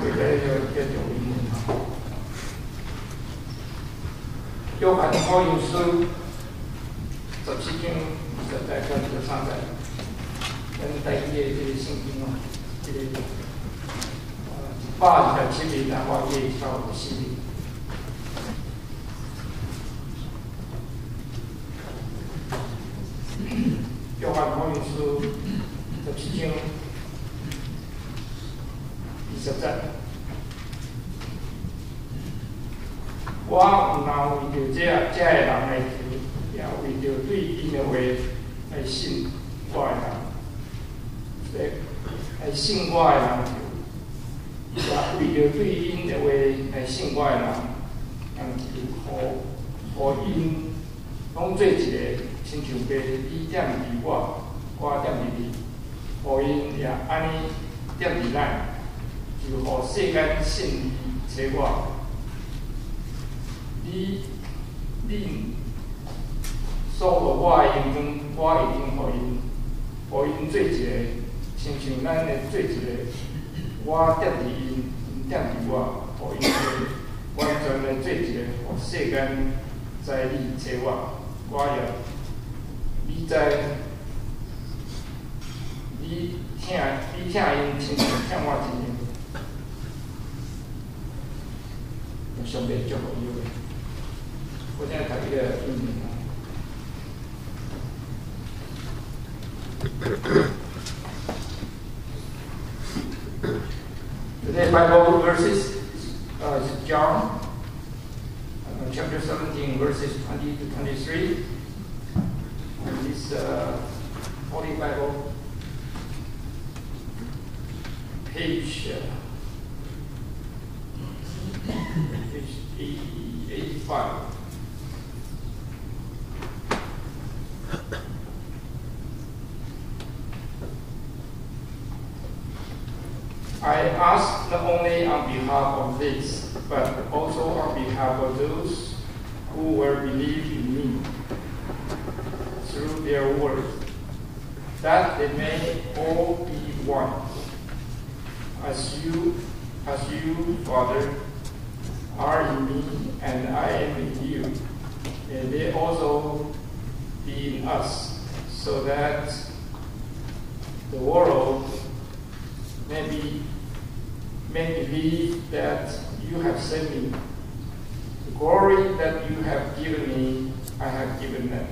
给别人就变成阴影了。约翰·福音书十七经十八章十三节，跟第一这个圣经嘛，这个呃八十七节，然后页稍微细点。约翰·福音书十七。二十节，我毋若为着这这个人来求，也为着对因的话来信我的人，来来信我的人求，也为着对因的话来信我的人，人求，互互因拢做一个。亲像爸，你点伫我，我点伫你，互因也安尼点伫咱，就互世间信你找我。你恁所有我的恩光，我已经互因，互因做一个，亲像咱的做一个，我点伫因，因点伫我，互因完全的做一个，互世间知你找我，我也。你在，你听，你听因亲像听我一样，cũng thể Bible verses uh, John uh, chapter 17, verses 20 to 23. And this uh, Holy Bible, page. Uh, 85. I ask not only on behalf of this, but also on behalf of those who will believe in me through their word, that they may all be one. As you, as you, Father, are in me and I am in you, and they also be in us, so that the world may be may believe that you have sent me. The glory that you have given me, I have given them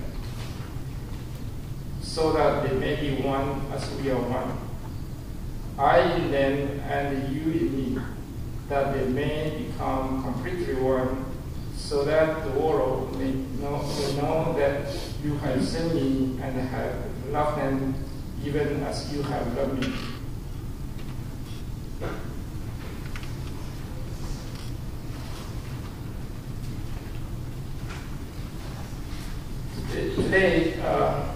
so that they may be one as we are one. I in them and you in me, that they may become completely one, so that the world may know, may know that you have sent me and have loved them even as you have loved me. Today, uh,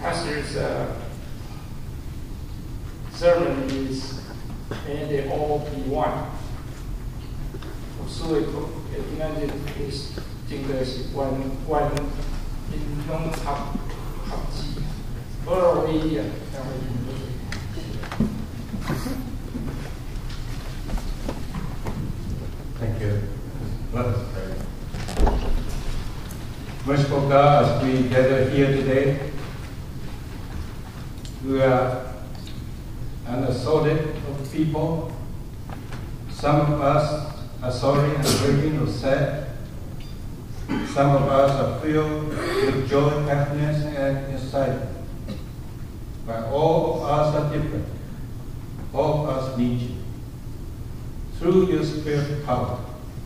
pastor's uh, sermon is and they all be one. So it, it meant it is English one one in non cup cup tea. Or we Thank you. Let us pray. Merciful God, as we gather here today, Some of us are sorry and hurting or sad. Some of us are filled with joy, happiness, and excitement. But all of us are different. All of us need you. Through your spirit power,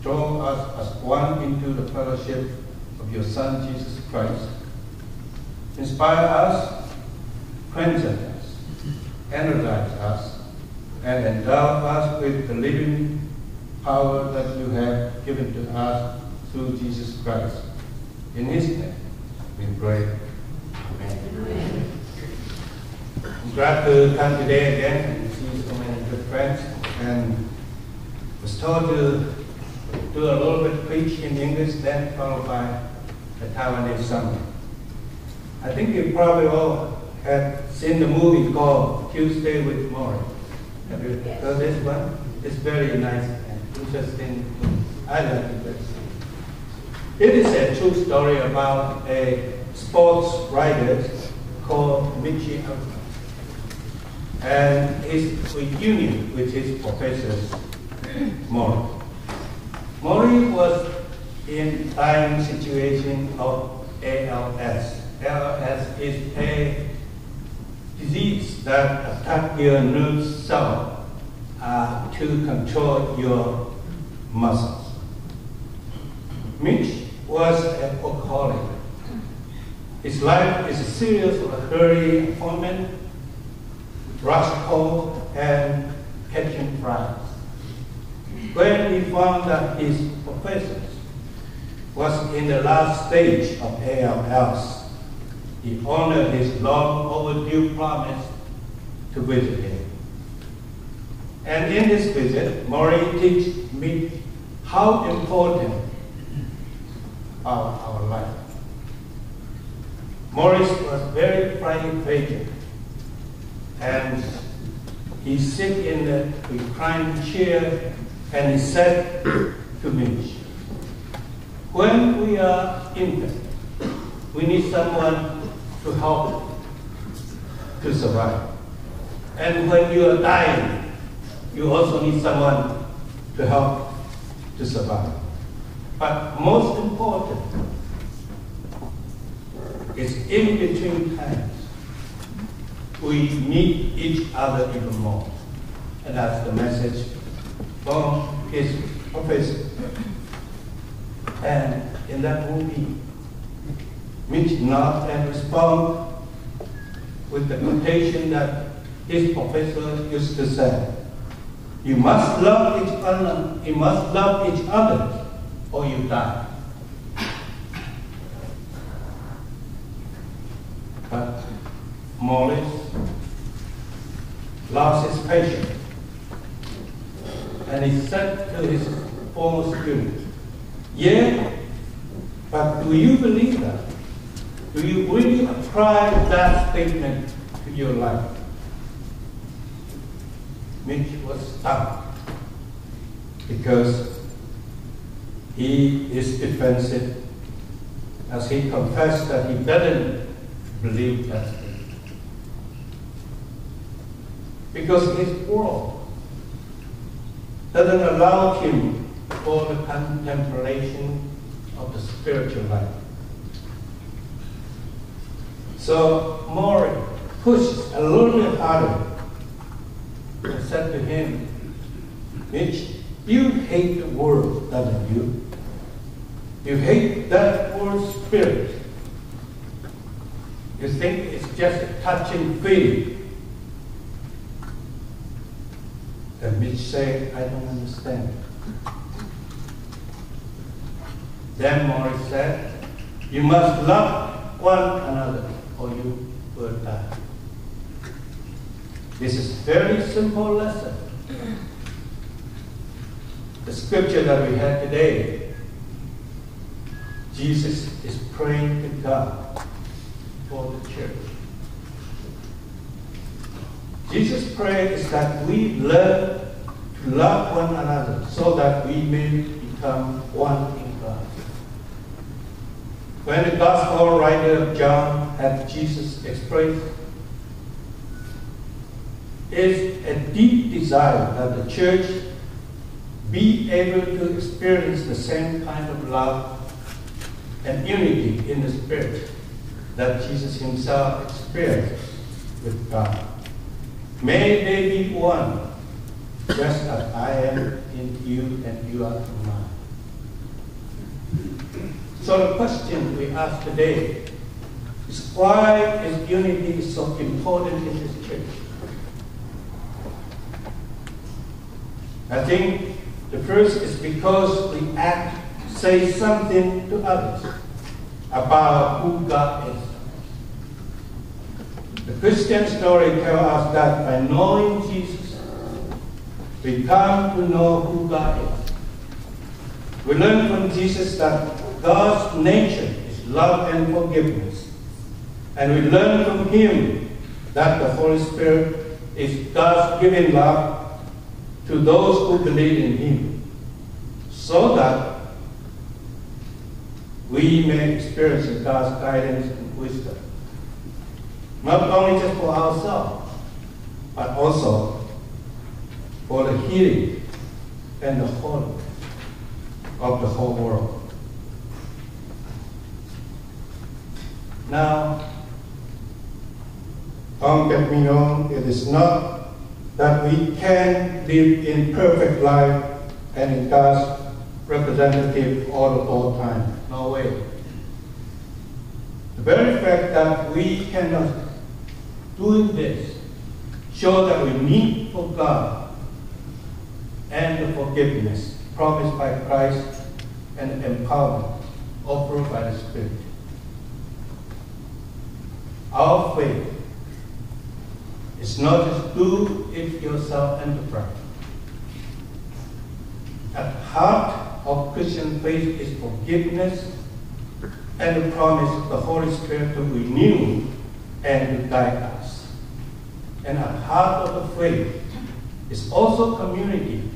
draw us as one into the fellowship of your Son, Jesus Christ. Inspire us cleanse us, energize us, and endow us with the living power that you have given to us through Jesus Christ. In his name, we pray. Amen. I'm glad to come today again and see so many good friends. And was told to do a little bit preach in English, then followed by the Taiwanese sermon. I think you probably all had seen the movie called Tuesday with Morrie. You this one? It's very nice and interesting. I like it. It is a true story about a sports writer called Michi and his reunion with his professors, Morrie. Morrie was in dying situation of ALS. ALS is a disease that attack your nerve cell uh, to control your muscles. Mitch was a workaholic. His life is a series of hurry appointment, rush call, and catching flies. When he found that his professor was in the last stage of ALS, he honored his long overdue promise to visit him. And in this visit, Morrie teach me how important our, life. Morris was very private and he sit in the reclining chair and he said to me, when we are infant, we need someone to help to survive. And when you are dying, you also need someone to help to survive. But most important is in between times, we need each other even more. And that's the message from his professor. And in that movie, Mitch nod and respond with the quotation that his professor used to say. You must love each other, you must love each other, or you die. But Morris lost his patience. And he said to his former student, Yeah, but do you believe that? Do you really apply that statement to your life? Mitch was stuck because he is defensive as he confessed that he doesn't believe that. Because his world doesn't allow him for the contemplation of the spiritual life. So Morrie pushed a little bit harder and said to him, Mitch, you hate the world, doesn't you? You hate that word spirit. You think it's just a touching feeling. And Mitch said, I don't understand. Then Morris said, You must love one another you will die. This is a very simple lesson. The scripture that we had today, Jesus is praying to God for the church. Jesus' prayer is that we learn to love one another so that we may become one. When the gospel writer John had Jesus express is a deep desire that the church be able to experience the same kind of love and unity in the Spirit that Jesus Himself experienced with God. May they be one, just as I am in you and you are in mine. So the question we ask today is why is unity so important in this church? I think the first is because we act, say something to others about who God is. The Christian story tells us that by knowing Jesus, we come to know who God is. We learn from Jesus that God's nature is love and forgiveness. And we learn from Him that the Holy Spirit is God's giving love to those who believe in him, so that we may experience God's guidance and wisdom. Not only just for ourselves, but also for the healing and the wholeness of the whole world. Now, don't get me wrong, it is not that we can live in perfect life and in God's representative all the whole time. No way. The very fact that we cannot do this show that we need for God and the forgiveness promised by Christ and empowerment offered by the Spirit. Our faith is not just do it yourself enterprise. At the heart of Christian faith is forgiveness and the promise of the Holy Spirit to renew and guide us. And at heart of the faith is also community.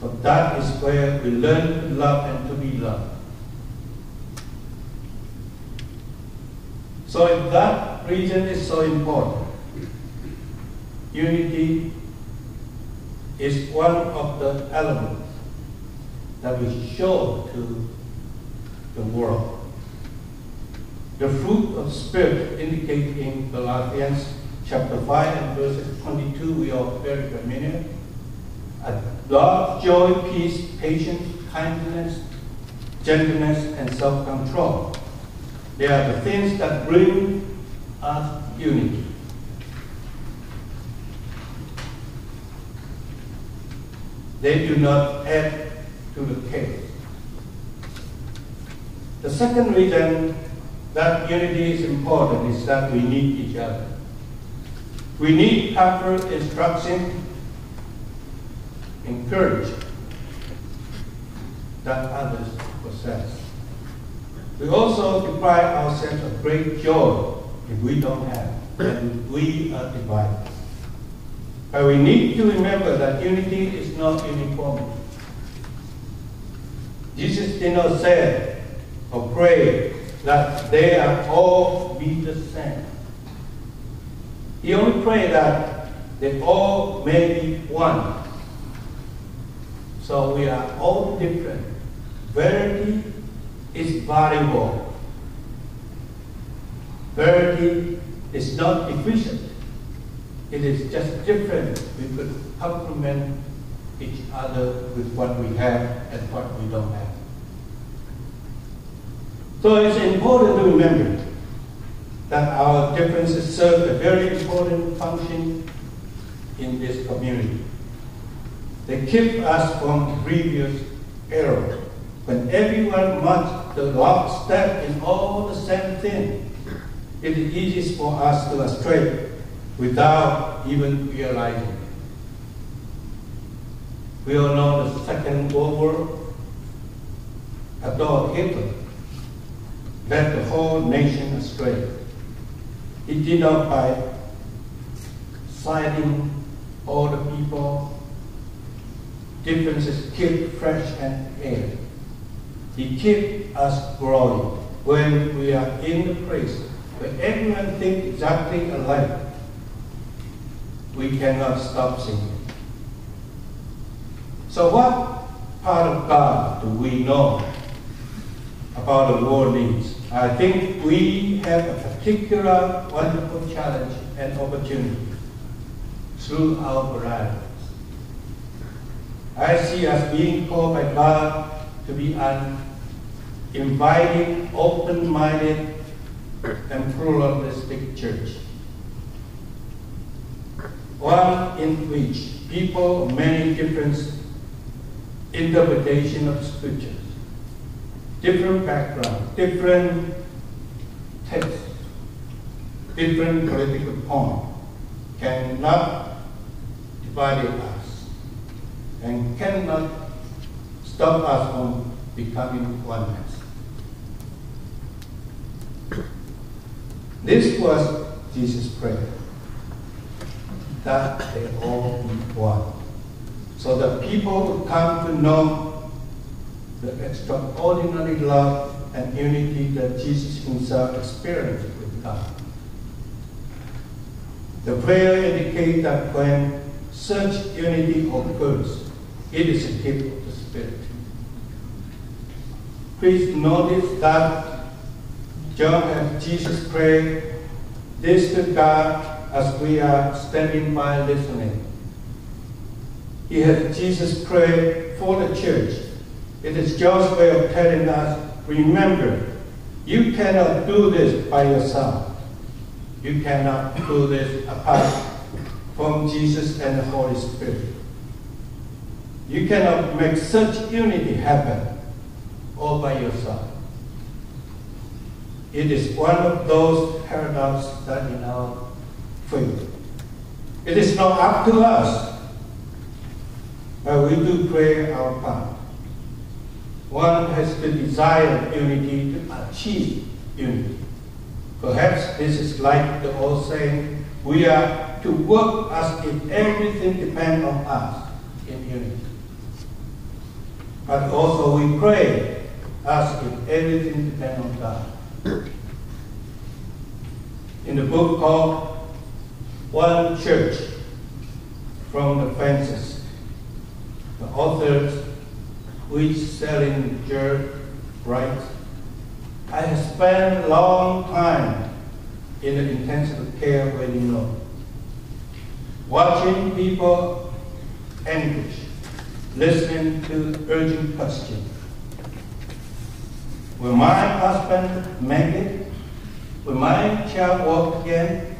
For that is where we learn to love and to be loved. So that region is so important, unity is one of the elements that we show to the world. The fruit of Spirit indicated in Galatians chapter 5 and verse 22, we are very familiar. Love, joy, peace, patience, kindness, gentleness, and self-control. They are the things that bring us unity. They do not add to the case. The second reason that unity is important is that we need each other. We need proper instruction, encouragement that others possess. We also deprive ourselves of great joy if we don't have, and we are divided. But we need to remember that unity is not uniformity. Jesus did not say or pray that they are all be the same. He only prayed that they all may be one. So we are all different. Variety is valuable. Variety is not efficient. It is just different. We could complement each other with what we have and what we don't have. So it's important to remember that our differences serve a very important function in this community. They keep us from previous error. When everyone must the lockstep in all the same thing, it is easy for us to astray without even realizing. We all know the Second World War, Adolf Hitler led the whole nation astray. He did not by siding all the people, differences keep fresh and air. He keep us growing when we are in the place where everyone thinks exactly alike. We cannot stop singing. So what part of God do we know about the world needs? I think we have a particular wonderful challenge and opportunity through our varieties. I see us being called by God to be an inviting, open-minded, and pluralistic church. One in which people of many different interpretation of scriptures, different background, different texts, different political point cannot divide us and cannot stop us from becoming oneness. This was Jesus' prayer, that they all be one. so that people would come to know the extraordinary love and unity that Jesus himself experienced with God. The prayer indicates that when such unity occurs, it is a gift of the Spirit. Please notice that John has Jesus pray this to God as we are standing by listening. He has Jesus pray for the church. It is John's way of telling us, remember, you cannot do this by yourself. You cannot do this apart from Jesus and the Holy Spirit. You cannot make such unity happen all by yourself. It is one of those paradoxes that in our faith. It is not up to us, but we do play our part. One has the desire unity to achieve unity. Perhaps this is like the old saying, we are to work as if everything depends on us in unity. But also we pray as if everything depends on God. In the book called One Church from the Fences, the author, which Salinger writes, I have spent a long time in the intensive care waiting room, watching people anguish, listening to urgent questions. Will my husband make it? Will my child walk again?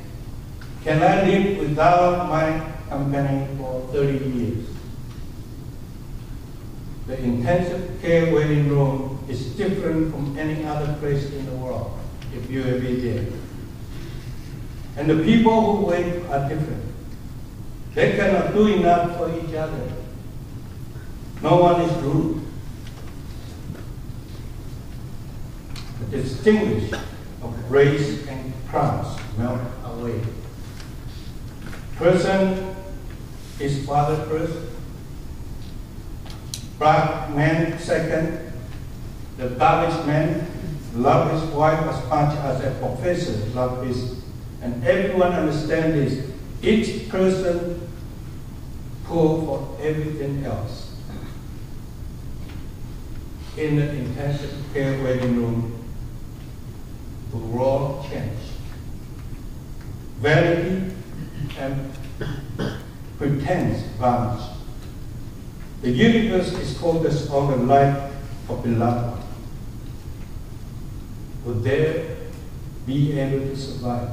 Can I live without my company for 30 years? The intensive care waiting room is different from any other place in the world, if you been there. And the people who wait are different. They cannot do enough for each other. No one is rude. The distinguish of race and class melt away. Person is father first, black man second, the Taoist man love his wife as much as a professor love his, and everyone understands this. Each person pour for everything else. In the intensive care waiting room, the world changed. Vanity and pretense vanished. The universe is focused on the life of the loved one. Would be able to survive?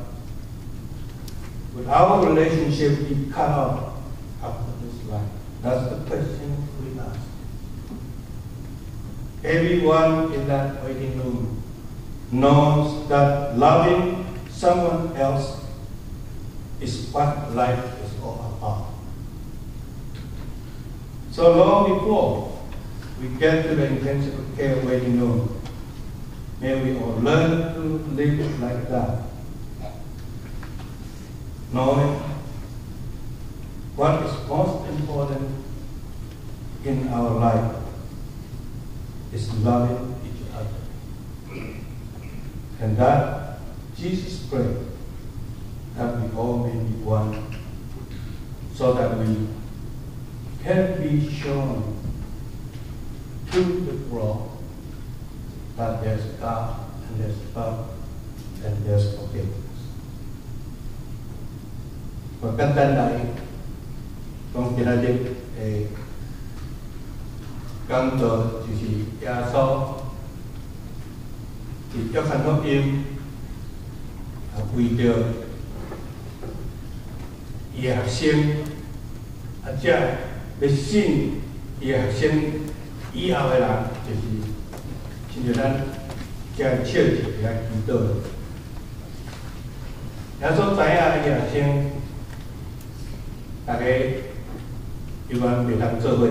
Would our relationship be cut off after this life? That's the question we ask. Everyone in that waiting room knows that loving someone else is what life is all about. So long before we get to the intensive care waiting room, may we all learn to live like that, knowing what is most important in our life is loving. And that Jesus prayed 伫约翰福音啊，为着伊学生啊，这要信伊学生以后的人，就是亲像咱这笑着来祈祷。耶稣知影伊学生，大家永远袂当做伙。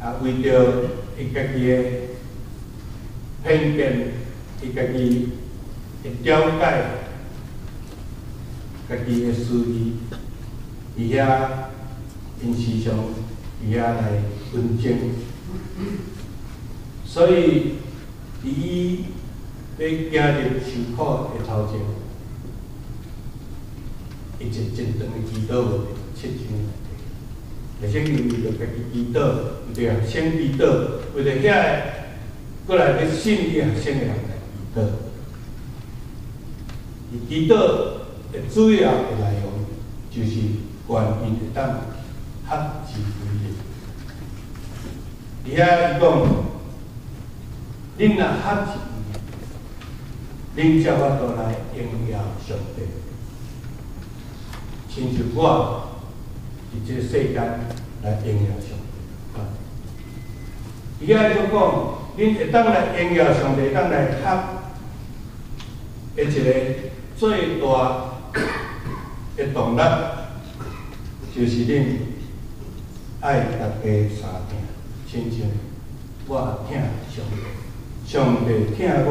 啊，为着伊家己的偏见，伊家己会了解家己的私意，而且因时常伊遐来温馨，所以伊要行入受苦的头前，伊就真长的祈祷七天内底，而且因为着家己祈祷，对啊，先祈祷，为着遐过来要信伊学生的人来祈祷，伊祈祷的主要的内容就是愿因会当合之为的。伫遐伊讲，恁若合之为的，恁才法度来荣耀上帝。亲像我伫即个世间来荣耀上帝。啊，伊遐就讲，恁会当来荣耀上帝，当来合的一个最大的动力，就是恁爱大家相听，亲像我听上帝，上帝听我，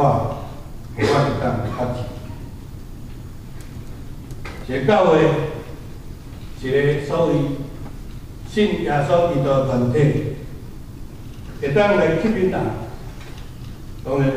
我就当合起。一个教会，一个所谓信耶稣基督团体，会当来吸引人，当然。